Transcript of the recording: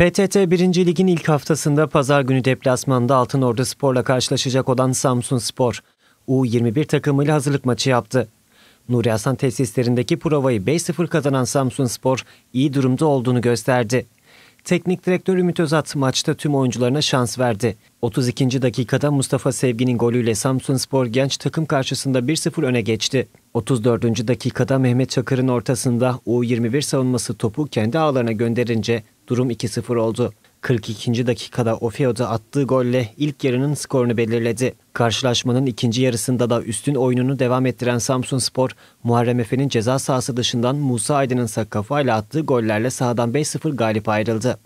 PTT 1. Lig'in ilk haftasında pazar günü deplasmanda Altınordu Spor'la karşılaşacak olan Samsun Spor, U21 takımıyla hazırlık maçı yaptı. Nuri Hasan tesislerindeki provayı 5-0 kazanan Samsun Spor iyi durumda olduğunu gösterdi. Teknik direktör Ümit Özat maçta tüm oyuncularına şans verdi. 32. dakikada Mustafa Sevgi'nin golüyle Samsun Spor genç takım karşısında 1-0 öne geçti. 34. dakikada Mehmet Çakır'ın ortasında U21 savunması topu kendi ağlarına gönderince durum 2-0 oldu. 42. dakikada Ofeo'da attığı golle ilk yarının skorunu belirledi. Karşılaşmanın ikinci yarısında da üstün oyununu devam ettiren Samsun Spor, Muharrem Efe'nin ceza sahası dışından Musa Aydın'ın kafayla attığı gollerle sahadan 5-0 galip ayrıldı.